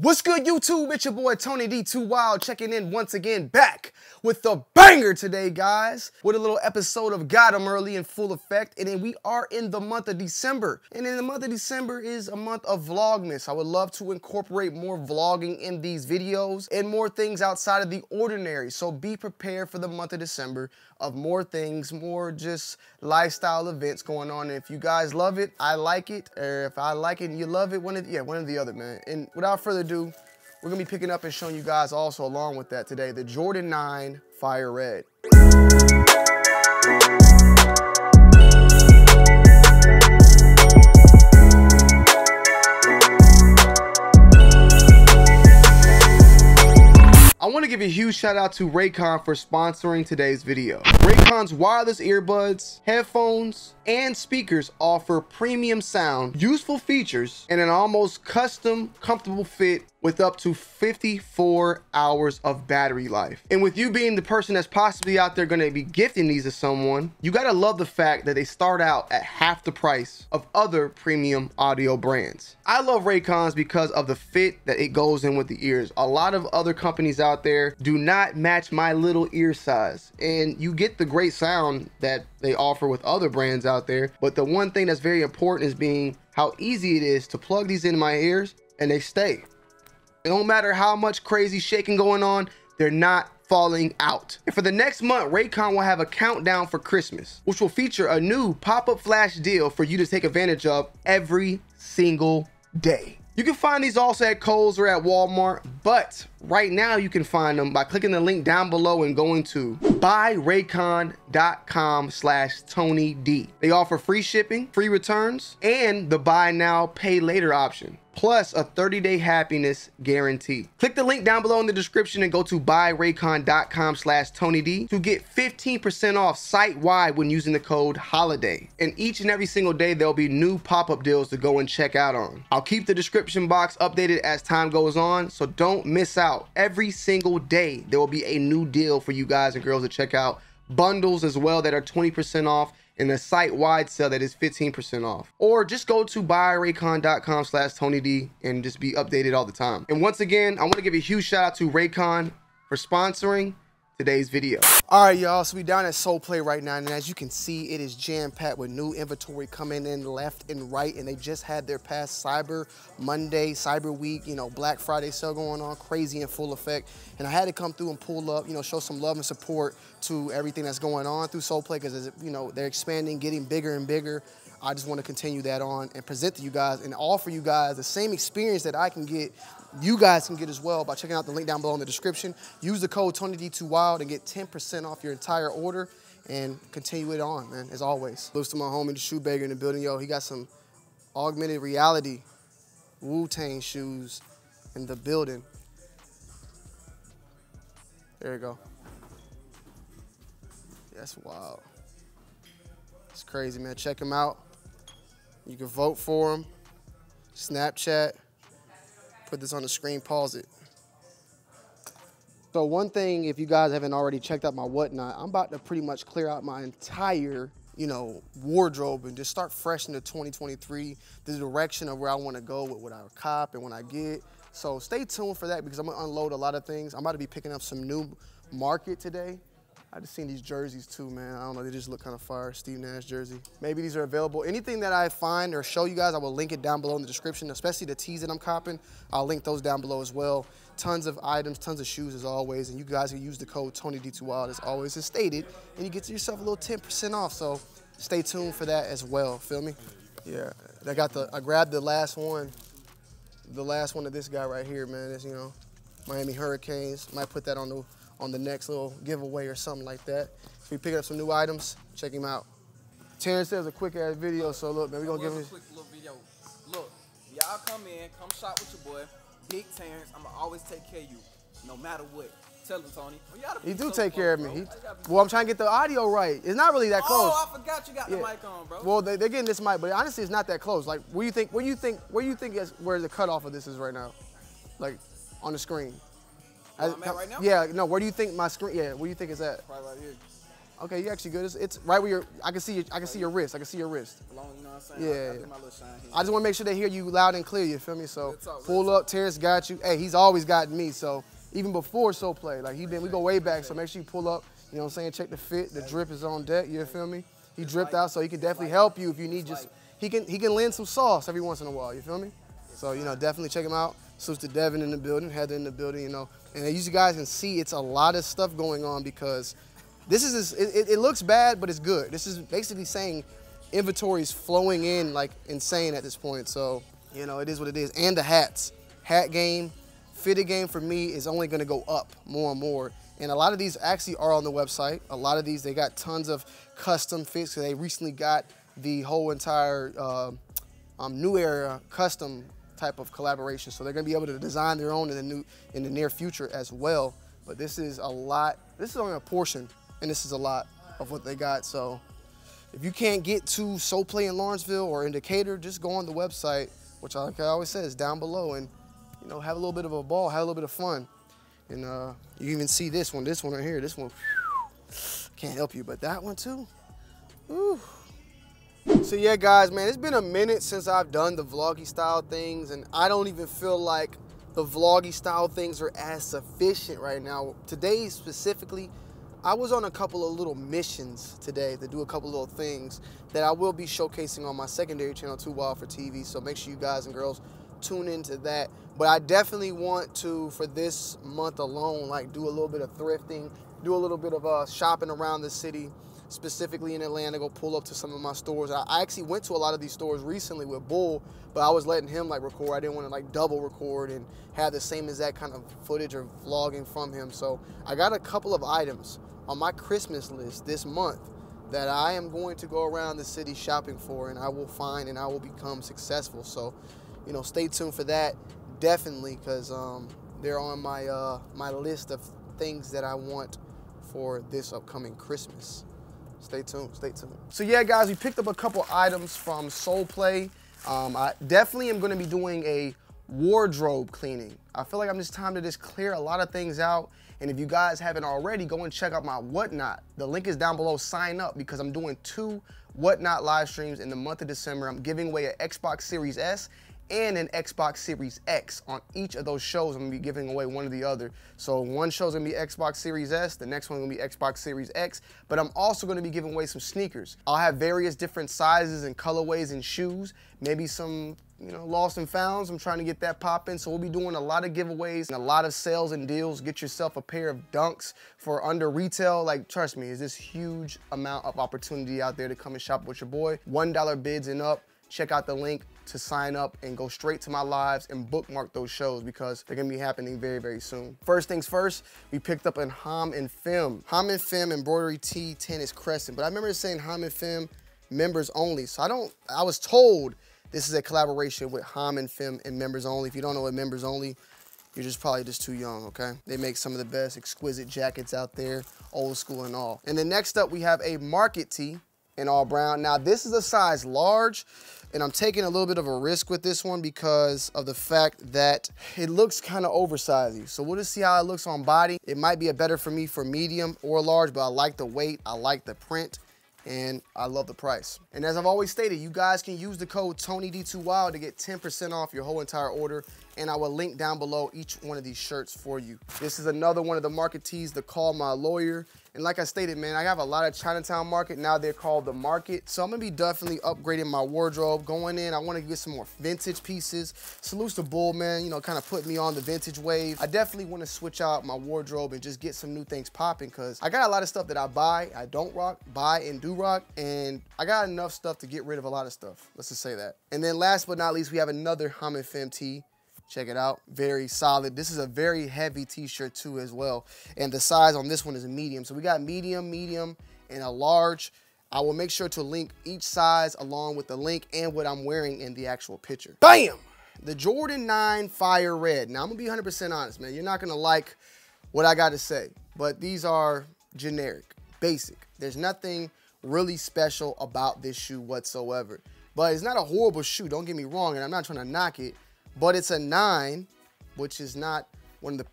What's good, YouTube? It's your boy Tony D2 Wild checking in once again, back with the banger today, guys. With a little episode of Got 'em Early in full effect. And then we are in the month of December. And in the month of December is a month of Vlogmas. I would love to incorporate more vlogging in these videos and more things outside of the ordinary. So be prepared for the month of December of more things, more just lifestyle events going on. And if you guys love it, I like it. Or if I like it and you love it, one of the, yeah, one of the other, man. And without further ado, we're gonna be picking up and showing you guys also along with that today, the Jordan 9 Fire Red. A huge shout out to Raycon for sponsoring today's video. Raycon's wireless earbuds, headphones, and speakers offer premium sound, useful features, and an almost custom, comfortable fit with up to 54 hours of battery life. And with you being the person that's possibly out there gonna be gifting these to someone, you gotta love the fact that they start out at half the price of other premium audio brands. I love Raycons because of the fit that it goes in with the ears. A lot of other companies out there do not match my little ear size. And you get the great sound that they offer with other brands out there. But the one thing that's very important is being how easy it is to plug these into my ears and they stay. Don't matter how much crazy shaking going on, they're not falling out. And for the next month, Raycon will have a countdown for Christmas, which will feature a new pop-up flash deal for you to take advantage of every single day. You can find these also at Kohl's or at Walmart, but right now you can find them by clicking the link down below and going to buyraycon.com slash Tony D. They offer free shipping, free returns, and the buy now, pay later option plus a 30-day happiness guarantee. Click the link down below in the description and go to buyraycon.com slash TonyD to get 15% off site-wide when using the code HOLIDAY. And each and every single day, there'll be new pop-up deals to go and check out on. I'll keep the description box updated as time goes on, so don't miss out. Every single day, there will be a new deal for you guys and girls to check out. Bundles as well that are 20% off and a site-wide sale that is 15% off. Or just go to buyraycon.com slash Tony D and just be updated all the time. And once again, I want to give a huge shout out to Raycon for sponsoring today's video. All right, y'all, so we down at Soleplay right now, and as you can see, it is jam-packed with new inventory coming in left and right, and they just had their past Cyber Monday, Cyber Week, you know, Black Friday sale going on, crazy in full effect, and I had to come through and pull up, you know, show some love and support to everything that's going on through Soleplay, because, you know, they're expanding, getting bigger and bigger, I just want to continue that on and present to you guys and offer you guys the same experience that I can get, you guys can get as well by checking out the link down below in the description. Use the code TonyD2Wild and get 10% off your entire order and continue it on, man, as always. Looks to my homie, the shoe bagger in the building. Yo, he got some augmented reality Wu-Tang shoes in the building. There you go. That's wild. It's crazy, man. Check him out. You can vote for him. Snapchat. Put this on the screen, pause it. So one thing, if you guys haven't already checked out my whatnot, I'm about to pretty much clear out my entire, you know, wardrobe and just start fresh into 2023, the direction of where I want to go with what I cop and when I get. So stay tuned for that because I'm gonna unload a lot of things. I'm about to be picking up some new market today. I just seen these jerseys too, man. I don't know, they just look kind of fire. Steve Nash jersey. Maybe these are available. Anything that I find or show you guys, I will link it down below in the description, especially the tees that I'm copping. I'll link those down below as well. Tons of items, tons of shoes as always, and you guys can use the code TonyD2Wild as always as stated, and you get yourself a little 10% off. So stay tuned for that as well. Feel me? Yeah, I got the. I grabbed the last one, the last one of this guy right here, man. It's you know, Miami Hurricanes. Might put that on the on the next little giveaway or something like that. If we pick up some new items, check him out. Terrence says a quick ass video, so look, man, we gonna give him. a quick little video. Look, y'all come in, come shop with your boy, Big Terrence. I'ma always take care of you, no matter what. Tell him, Tony. Well, he do so take care of me. He, well, I'm trying to get the audio right. It's not really that oh, close. Oh, I forgot you got yeah. the mic on, bro. Well, they, are getting this mic, but honestly, it's not that close. Like, where you think, where you think, where you think is where the cutoff of this is right now, like on the screen. I, am at right now? Yeah, no. Where do you think my screen? Yeah, where do you think is that? Probably right here. Okay, you actually good. It's, it's right where your I can see your I can see your wrist. I can see your wrist. Long, you know what I'm saying? Yeah. I, I do my little shine here. I just want to make sure they hear you loud and clear. You feel me? So talk, pull up. Terrence got you. Hey, he's always gotten me. So even before Soleplay, like he been, we go way back. So make sure you pull up. You know what I'm saying? Check the fit. The drip is on deck. You feel me? He dripped out, so he can definitely help you if you need just. He can he can lend some sauce every once in a while. You feel me? So you know definitely check him out. To Devin in the building, Heather in the building. You know, and as you guys can see, it's a lot of stuff going on because this is it, it, looks bad, but it's good. This is basically saying inventory is flowing in like insane at this point. So you know it is what it is. And the hats, hat game, fitted game for me is only going to go up more and more. And a lot of these actually are on the website. A lot of these they got tons of custom fits. They recently got the whole entire uh, um, new era custom type of collaboration. So they're gonna be able to design their own in the new in the near future as well. But this is a lot. This is only a portion, and this is a lot of what they got. So if you can't get to Soleplay in Lawrenceville or in Decatur, just go on the website, which like I always say is down below, and you know have a little bit of a ball, have a little bit of fun. And uh, you even see this one, this one right here, this one. Can't help you, but that one too. Ooh. So yeah, guys, man, it's been a minute since I've done the vloggy style things, and I don't even feel like the vloggy style things are as sufficient right now. Today specifically, I was on a couple of little missions today to do a couple little things that I will be showcasing on my secondary channel, Too Wild for TV. So make sure you guys and girls tune into that. But I definitely want to, for this month alone, like do a little bit of thrifting, do a little bit of uh, shopping around the city, specifically in Atlanta, go pull up to some of my stores. I, I actually went to a lot of these stores recently with Bull, but I was letting him like record. I didn't want to like double record and have the same exact kind of footage or vlogging from him. So I got a couple of items on my Christmas list this month that I am going to go around the city shopping for and I will find and I will become successful. So, you know, stay tuned for that definitely because um, they're on my uh, my list of things that I want for this upcoming Christmas. Stay tuned, stay tuned. So yeah, guys, we picked up a couple items from Soleplay. Um, I definitely am gonna be doing a wardrobe cleaning. I feel like I'm just time to just clear a lot of things out. And if you guys haven't already, go and check out my Whatnot. The link is down below. Sign up because I'm doing two Whatnot live streams in the month of December. I'm giving away an Xbox Series S and an Xbox Series X. On each of those shows, I'm gonna be giving away one or the other. So one show's gonna be Xbox Series S, the next one's gonna be Xbox Series X, but I'm also gonna be giving away some sneakers. I'll have various different sizes and colorways and shoes, maybe some you know, lost and founds. I'm trying to get that popping. So we'll be doing a lot of giveaways and a lot of sales and deals. Get yourself a pair of dunks for under retail. Like, trust me, is this huge amount of opportunity out there to come and shop with your boy. $1 bids and up. Check out the link to sign up and go straight to my lives and bookmark those shows because they're gonna be happening very, very soon. First things first, we picked up an Homme and Femme. Homme and Femme embroidery tee tennis crescent. But I remember saying Homme and Femme members only. So I don't, I was told this is a collaboration with Homme and Femme and members only. If you don't know what members only, you're just probably just too young, okay? They make some of the best exquisite jackets out there, old school and all. And then next up, we have a market tee in all brown. Now, this is a size large, and I'm taking a little bit of a risk with this one because of the fact that it looks kind of oversized. So we'll just see how it looks on body. It might be a better for me for medium or large, but I like the weight, I like the print, and I love the price. And as I've always stated, you guys can use the code TonyD2Wild to get 10% off your whole entire order, and I will link down below each one of these shirts for you. This is another one of the market tees, the Call My Lawyer. And like I stated, man, I have a lot of Chinatown Market. Now they're called The Market. So I'm gonna be definitely upgrading my wardrobe. Going in, I wanna get some more vintage pieces. Salutes to Bull, man, you know, kind of put me on the vintage wave. I definitely wanna switch out my wardrobe and just get some new things popping because I got a lot of stuff that I buy, I don't rock, buy and do rock. And I got enough stuff to get rid of a lot of stuff. Let's just say that. And then last but not least, we have another Homme and Femme tee. Check it out. Very solid. This is a very heavy t-shirt too as well. And the size on this one is a medium. So we got medium, medium, and a large. I will make sure to link each size along with the link and what I'm wearing in the actual picture. Bam! The Jordan 9 Fire Red. Now I'm gonna be 100% honest, man. You're not gonna like what I gotta say, but these are generic, basic. There's nothing really special about this shoe whatsoever. But it's not a horrible shoe, don't get me wrong, and I'm not trying to knock it but it's a nine, which is not one of the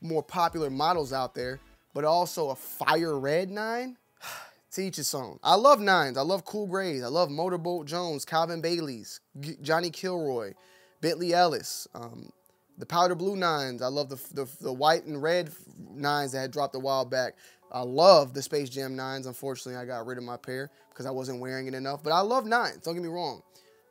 more popular models out there, but also a fire red nine. Teach his own. I love nines. I love Cool Grays. I love Motorboat Jones, Calvin Bailey's, G- Johnny Kilroy, Bentley Ellis, um, the powder blue nines. I love the, the the white and red nines that had dropped a while back. I love the Space Jam nines. Unfortunately, I got rid of my pair because I wasn't wearing it enough. But I love nines. Don't get me wrong.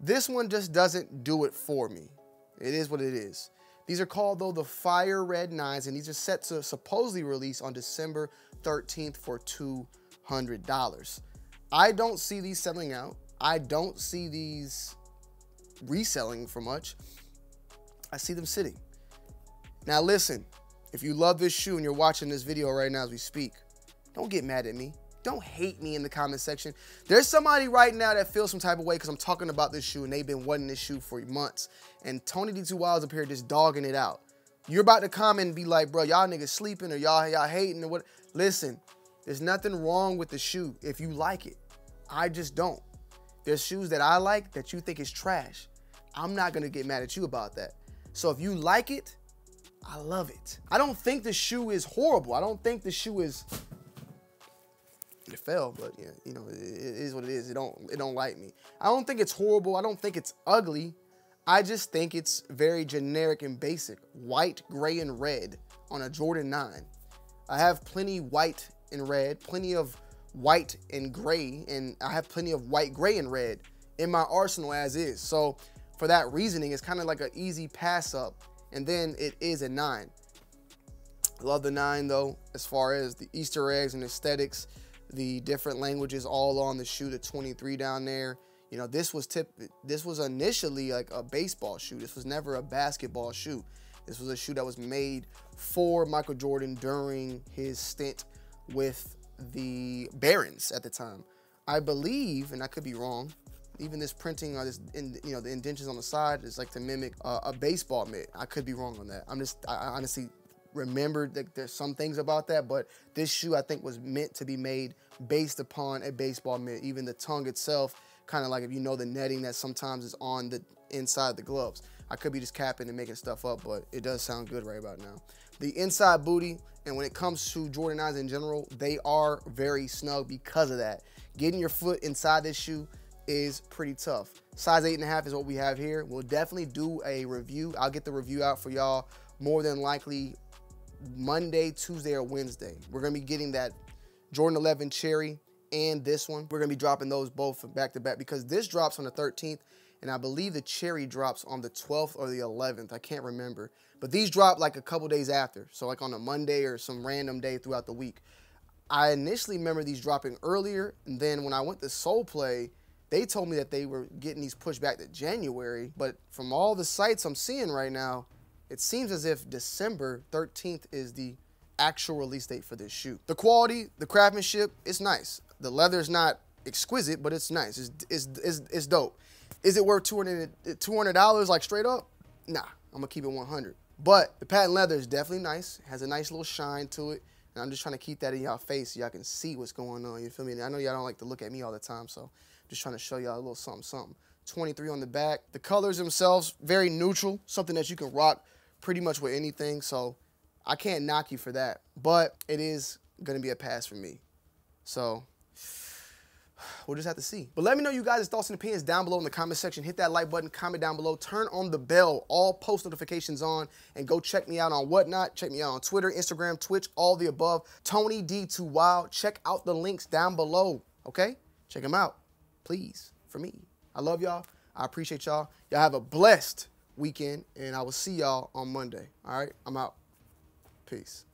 This one just doesn't do it for me. It is what it is. These are called though the Fire Red Nines, and these are set to supposedly release on December 13th for two hundred dollars. I don't see these selling out. I don't see these reselling for much. I see them sitting. Now listen, if you love this shoe and you're watching this video right now as we speak, don't get mad at me. Don't hate me in the comment section. There's somebody right now that feels some type of way because I'm talking about this shoe and they've been wanting this shoe for months. And Tony D2 Wild's up here just dogging it out. You're about to comment and be like, bro, y'all niggas sleeping or y'all y'all hating or what. Listen, there's nothing wrong with the shoe if you like it. I just don't. There's shoes that I like that you think is trash. I'm not gonna get mad at you about that. So if you like it, I love it. I don't think the shoe is horrible. I don't think the shoe is it fell, but yeah, you know, it, it is what it is. It don't it don't like me. I don't think it's horrible. I don't think it's ugly. I just think it's very generic and basic. White, gray, and red on a Jordan 9. I have plenty white and red, plenty of white and gray, and I have plenty of white, gray, and red in my arsenal as is. So for that reasoning, it's kind of like an easy pass up. And then it is a nine. Love the nine though, as far as the Easter eggs and aesthetics the different languages all on the shoe, the 23 down there. You know, this was tip this was initially like a baseball shoe. This was never a basketball shoe. This was a shoe that was made for Michael Jordan during his stint with the Barons at the time. I believe, and I could be wrong, even this printing or this, in, you know, the indentions on the side is like to mimic uh, a baseball mitt. I could be wrong on that. I'm just, I honestly remembered that there's some things about that, but this shoe I think was meant to be made based upon a baseball mitt. Even the tongue itself, kind of like if you know the netting that sometimes is on the inside of the gloves. I could be just capping and making stuff up, but it does sound good right about now. The inside booty, and when it comes to Jordan 9s in general, they are very snug because of that. Getting your foot inside this shoe is pretty tough. Size 8.5 is what we have here. We'll definitely do a review. I'll get the review out for y'all more than likely Monday, Tuesday, or Wednesday. We're gonna be getting that Jordan 11 Cherry and this one. We're gonna be dropping those both back to back because this drops on the 13th and I believe the Cherry drops on the 12th or the 11th. I can't remember. But these drop like a couple days after. So like on a Monday or some random day throughout the week. I initially remember these dropping earlier, and then when I went to Soleplay, they told me that they were getting these pushed back to January. But from all the sites I'm seeing right now, it seems as if December 13th is the actual release date for this shoe. The quality, the craftsmanship, it's nice. The leather is not exquisite, but it's nice. It's, it's, it's, it's dope. Is it worth $200, $200 like straight up? Nah, I'm gonna keep it 100. But the patent leather is definitely nice. Has a nice little shine to it. And I'm just trying to keep that in y'all face so y'all can see what's going on. You feel me? I know y'all don't like to look at me all the time, so just trying to show y'all a little something, something. 23 on the back. The colors themselves, very neutral, something that you can rock pretty much with anything. So I can't knock you for that. But it is going to be a pass for me. So we'll just have to see. But let me know you guys' thoughts and opinions down below in the comment section. Hit that like button, comment down below, turn on the bell, all post notifications on, and go check me out on whatnot. Check me out on Twitter, Instagram, Twitch, all the above. Tony D2 Wild. Check out the links down below. Okay? Check them out. Please. For me. I love y'all. I appreciate y'all. Y'all have a blessed weekend, and I will see y'all on Monday. All right, I'm out. Peace.